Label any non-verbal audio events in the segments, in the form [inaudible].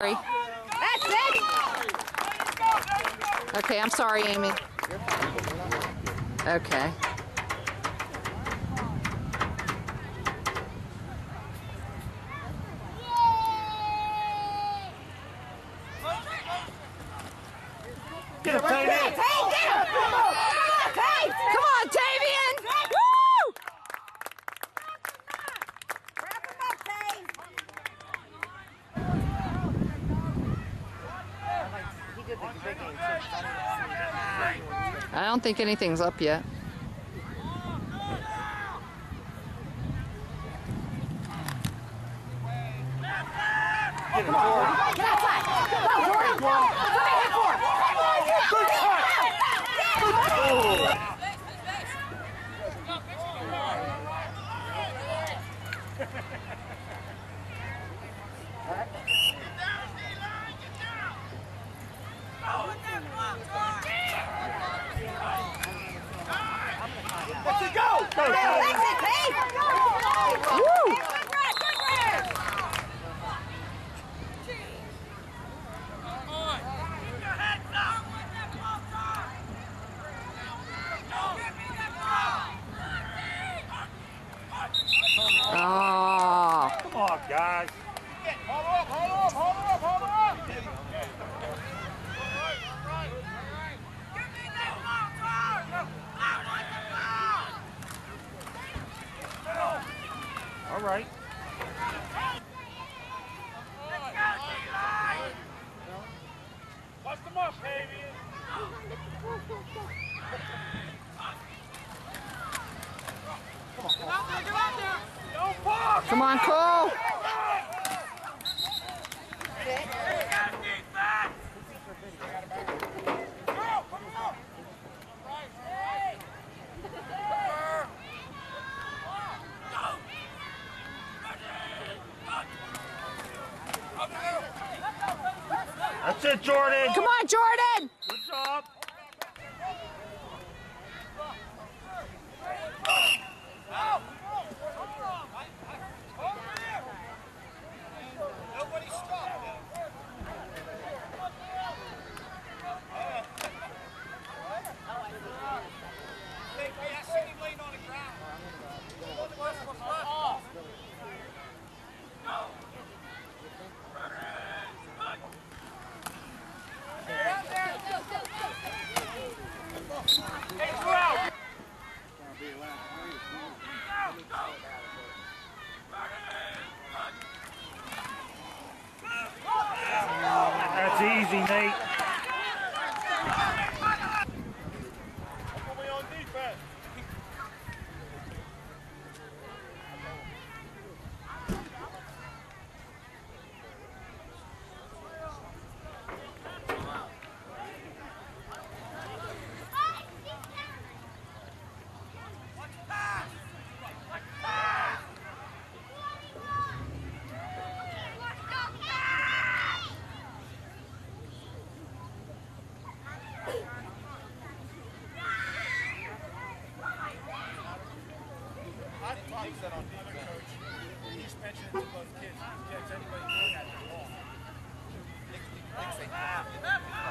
That's it. Okay, I'm sorry, Amy. Okay. Get him, Tony. Hey, get him. Come on, Tate. Come on, Tavian! Woo! Wrap him up, Tate. I don't think anything's up yet. Let's it go. Go, go. Fix it, Tate. Woo! Good red, good red. Oh. Come on, guys. Hold up, hold up, hold up, hold up. All right. Bust them up, baby. Don't fuck. Come on, Cole. That's it, Jordan. Come on, Jordan! takes that on another coach. He's mentioned it to both kids. He rejects anybody doing that at all. Thinks they have.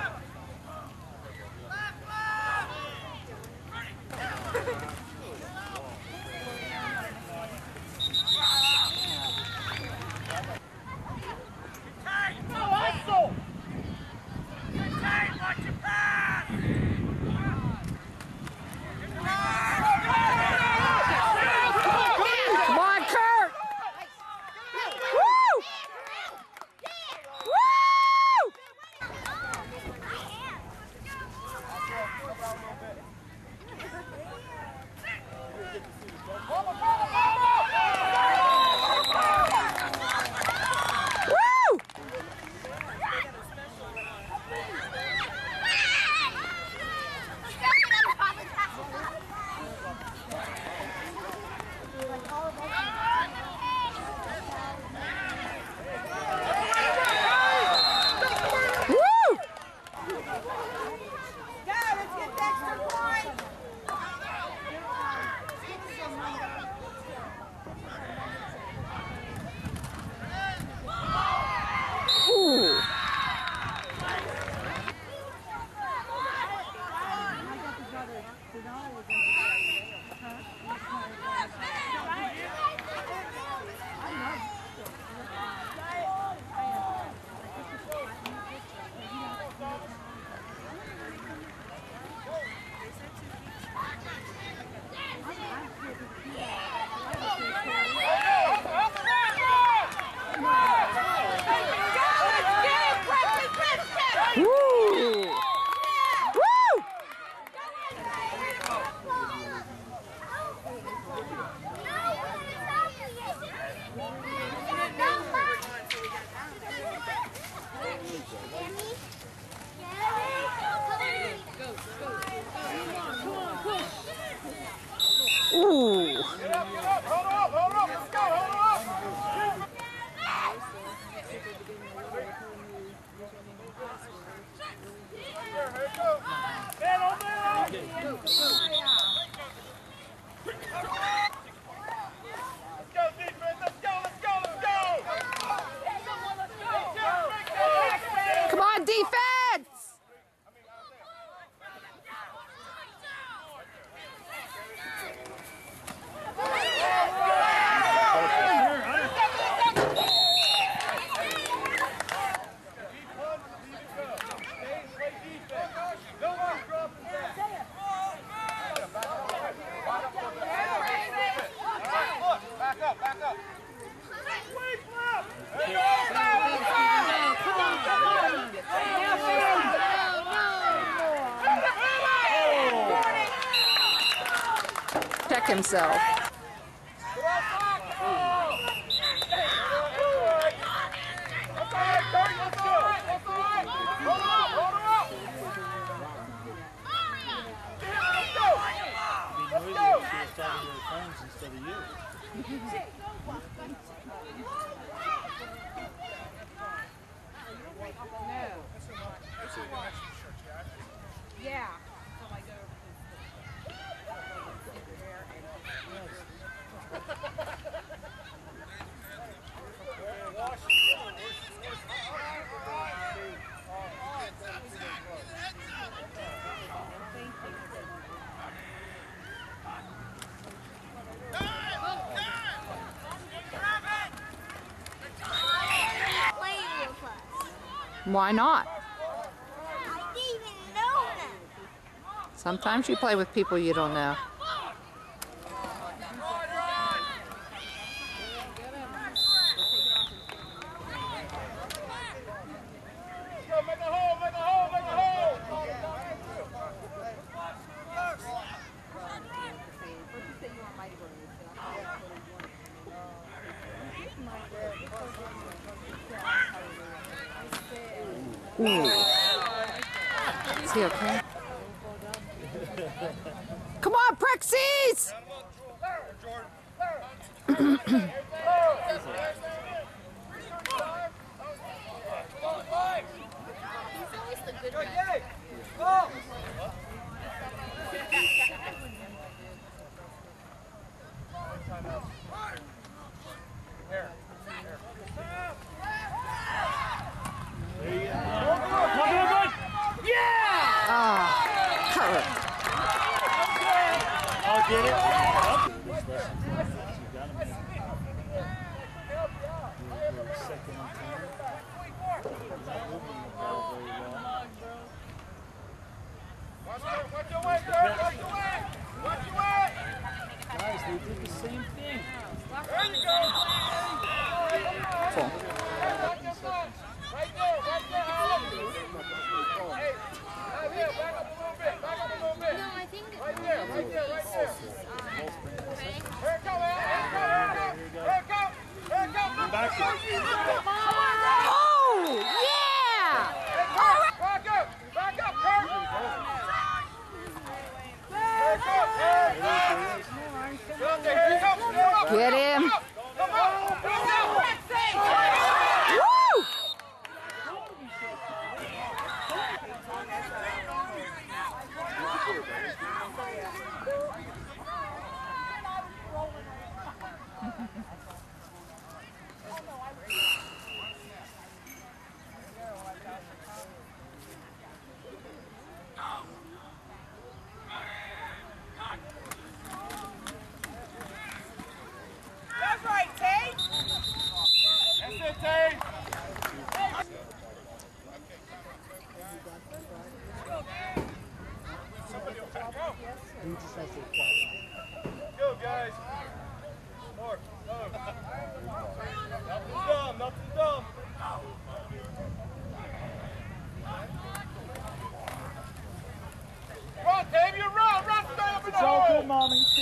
All right. check himself. Yeah. Why not? Sometimes you play with people you don't know. Ooh. Is he okay? Come on, Prexies!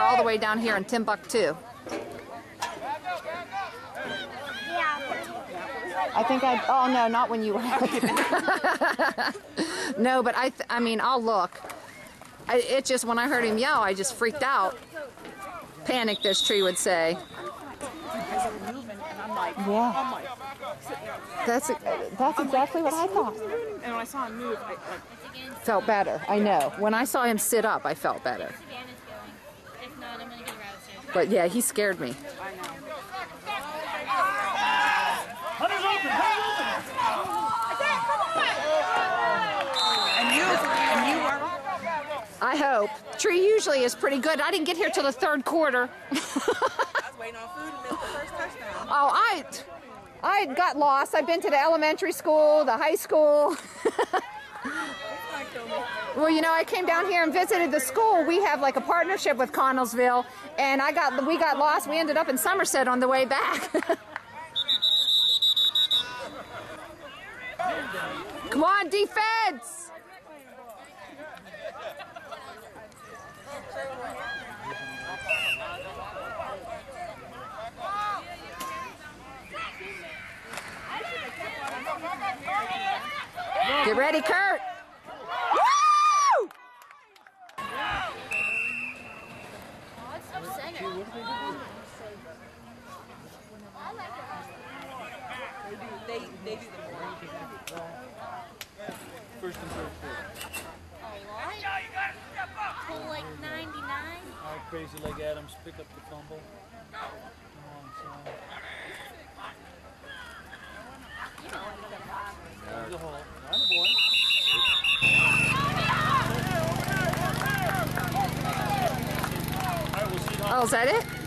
And all the way down here in Timbuktu. I think I. Oh no, not when you were. [laughs] no, but I. Th- I mean, I'll look. I, it just when I heard him yell, I just freaked out. Panic, this tree would say. Yeah. That's that's exactly what I thought. And when I saw him move, I, Felt better. I know. When I saw him sit up, I felt better. Van is going. If not, I'm gonna get her out of But yeah, he scared me. I know. Hunter's open. Hunter's open. And you, and you are. I hope. Tree usually is pretty good. I didn't get here till the third quarter. I was waiting on food and missed the first touchdown. Oh, I, I got lost. I've been to the elementary school, the high school. [laughs] well, you know, I came down here and visited the school. We have like a partnership with Connellsville, and I got we got lost. We ended up in Somerset on the way back. [laughs] Come on, defense! Get ready, Kurt. Woo! They, they do the more. First and third quarter. Pull like 99. All right, crazy leg Adams, pick up the fumble. Come on, Oh, is that it?